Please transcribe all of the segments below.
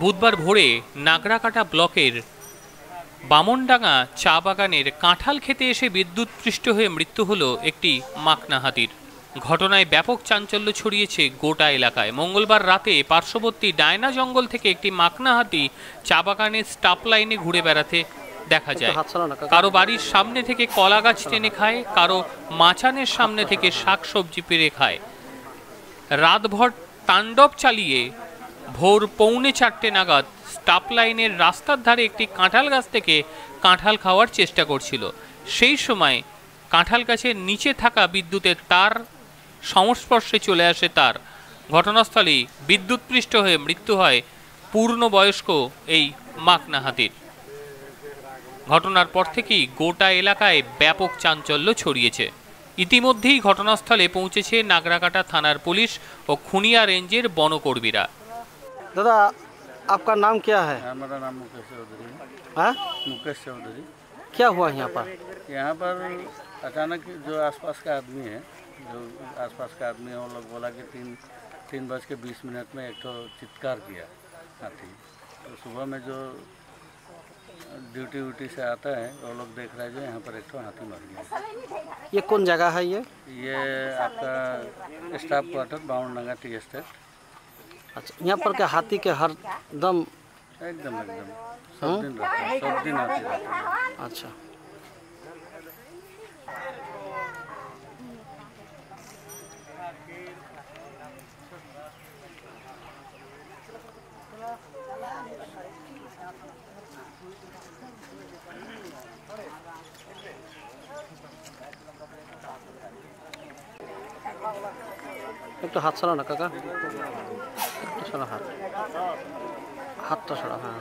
বুধবার ভোরে নাগরাকাটা ব্লকের বামনডাঙ্গা চা বাগানের কাঁঠাল খেতে এসে বিদ্যুৎপৃষ্ট হয়ে মৃত্যু হল একটি মাকনা হাতির ঘটনায় ব্যাপক চাঞ্চল্য ছড়িয়েছে গোটা এলাকায়। মঙ্গলবার রাতে পার্শ্ববর্তী ডায়না জঙ্গল থেকে একটি মাকনা হাতি চা বাগানের স্টাপ লাইনে ঘুরে বেড়াতে দেখা যায়। কারও বাড়ির সামনে থেকে কলা গাছ টেনে খায় কারও মাচানের সামনে থেকে শাকসবজি পেরে খায়। রাতভর তাণ্ডব চালিয়ে ভোর পৌনে চারটে নাগাদ স্টাপ লাইনের রাস্তার ধারে একটি কাঁঠাল গাছ থেকে কাঁঠাল খাওয়ার চেষ্টা করছিল। সেই সময় কাঁঠাল গাছের নিচে থাকা বিদ্যুতের তার সংস্পর্শে চলে আসে তার। ঘটনাস্থলেই বিদ্যুৎপৃষ্ট হয়ে মৃত্যু হয় পূর্ণবয়স্ক এই মাকনা হাতির ঘটনার পর থেকেই গোটা এলাকায় ব্যাপক চাঞ্চল্য ছড়িয়েছে। ইতিমধ্যেই ঘটনাস্থলে পৌঁছেছে নাগরাকাটা থানার পুলিশ ও খুনিয়া রেঞ্জের বনকর্মীরা। दादा आपका नाम क्या है? हमारा नाम मुकेश चौधरी है। हाँ? मुकेश चौधरी। क्या हुआ यहाँ पर? यहाँ पर अचानक जो आसपास का आदमी है जो आसपास का आदमी है वो लोग बोला कि तीन तीन बज के बीस मिनट में एक तो चित्कार किया हाथी। तो सुबह में जो ड्यूटी व्यूटी से आता है वो लोग देख रहे हैं जो यहाँ पर एक तो हाथी मर गया। ये कौन जगह है ये? ये आपका स्टाफ क्वार्टर बाउंडनगा टी एस्टेट। अच्छा यहाँ पर क्या हाथी के हर दम? एकदम एकदम। सब दिन सब दिन हाथी रहता है। अच्छा। একটু হাত ছাড়া না কাকা? হাত। হাতটা ছাড়া হ্যাঁ।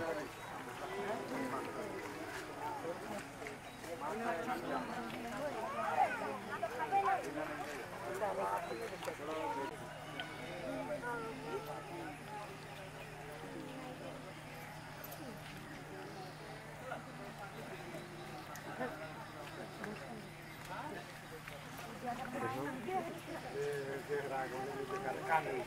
raga, volevo giocare a calcio.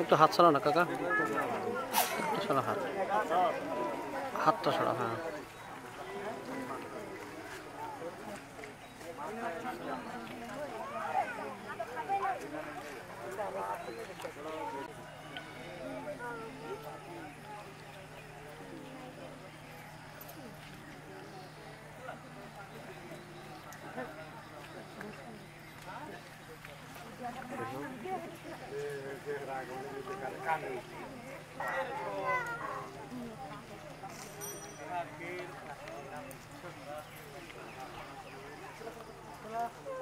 একটু হাত ছাড়া না কাকা একটু ছাড়া হাত হাতটা ছাড়া হ্যাঁ Thank you. Graag, dat kan niet.